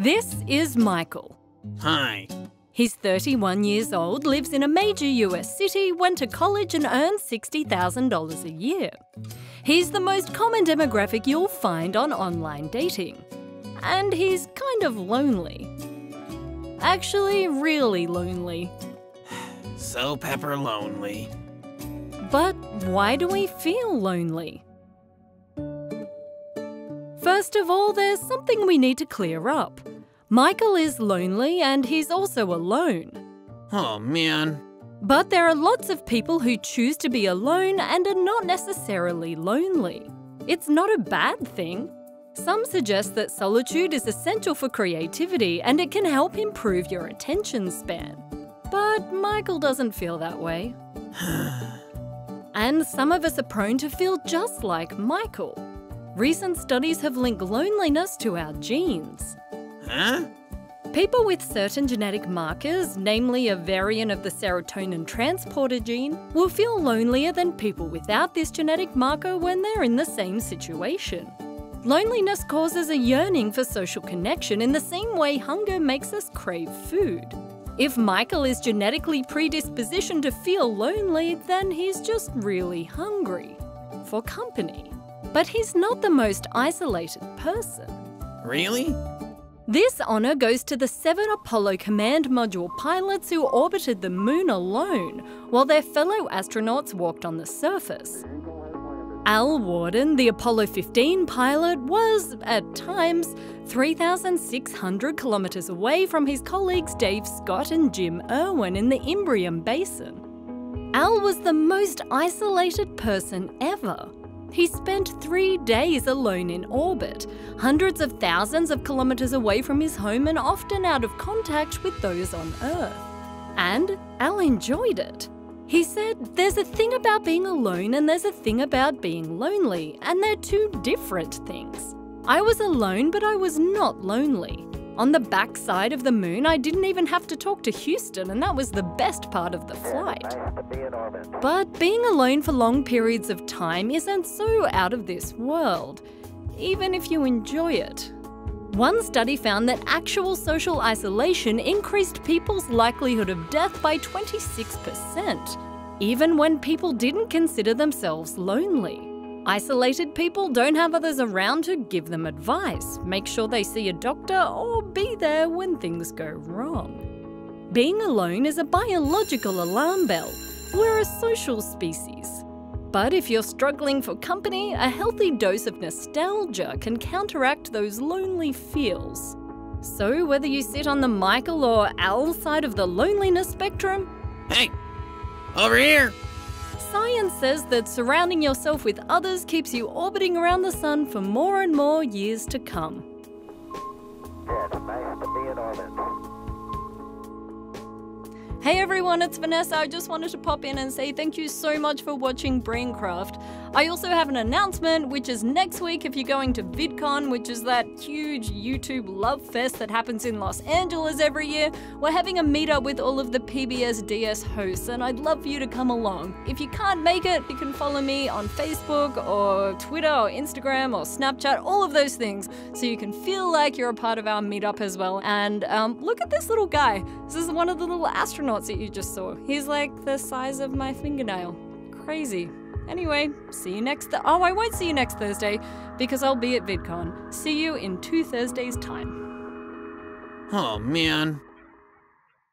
This is Michael. Hi. He's 31 years old, lives in a major US city, went to college, and earns $60,000 a year. He's the most common demographic you'll find on online dating. And he's kind of lonely. Actually, really lonely. So pepper lonely. But why do we feel lonely? First of all, there's something we need to clear up. Michael is lonely and he's also alone. Oh man. But there are lots of people who choose to be alone and are not necessarily lonely. It's not a bad thing. Some suggest that solitude is essential for creativity and it can help improve your attention span. But Michael doesn't feel that way. and some of us are prone to feel just like Michael. Recent studies have linked loneliness to our genes. Huh? People with certain genetic markers, namely a variant of the serotonin transporter gene, will feel lonelier than people without this genetic marker when they're in the same situation. Loneliness causes a yearning for social connection in the same way hunger makes us crave food. If Michael is genetically predispositioned to feel lonely, then he's just really hungry for company. But he's not the most isolated person. Really? This honour goes to the seven Apollo Command Module pilots who orbited the moon alone, while their fellow astronauts walked on the surface. Al Worden, the Apollo 15 pilot, was, at times, 3,600 kilometres away from his colleagues Dave Scott and Jim Irwin in the Imbrium Basin. Al was the most isolated person ever. He spent three days alone in orbit, hundreds of thousands of kilometres away from his home and often out of contact with those on Earth. And Al enjoyed it. He said, There's a thing about being alone and there's a thing about being lonely, and they're two different things. I was alone, but I was not lonely. On the backside of the moon, I didn't even have to talk to Houston, and that was the best part of the flight. But being alone for long periods of time isn't so out of this world, even if you enjoy it. One study found that actual social isolation increased people's likelihood of death by 26%, even when people didn't consider themselves lonely. Isolated people don't have others around to give them advice, make sure they see a doctor, or be there when things go wrong. Being alone is a biological alarm bell. We're a social species. But if you're struggling for company, a healthy dose of nostalgia can counteract those lonely feels. So, whether you sit on the Michael or Al side of the loneliness spectrum, Hey! Over here! Science says that surrounding yourself with others keeps you orbiting around the sun for more and more years to come. Hey everyone, it's Vanessa. I just wanted to pop in and say thank you so much for watching Braincraft. I also have an announcement, which is next week if you're going to VidCon, which is that huge YouTube love fest that happens in Los Angeles every year. We're having a meetup with all of the PBS DS hosts, and I'd love for you to come along. If you can't make it, you can follow me on Facebook or Twitter or Instagram or Snapchat, all of those things, so you can feel like you're a part of our meetup as well. And um, look at this little guy. This is one of the little astronauts that you just saw. He's like the size of my fingernail. Crazy. Anyway, see you next. Th- oh, I won't see you next Thursday because I'll be at VidCon. See you in two Thursdays' time. Oh man.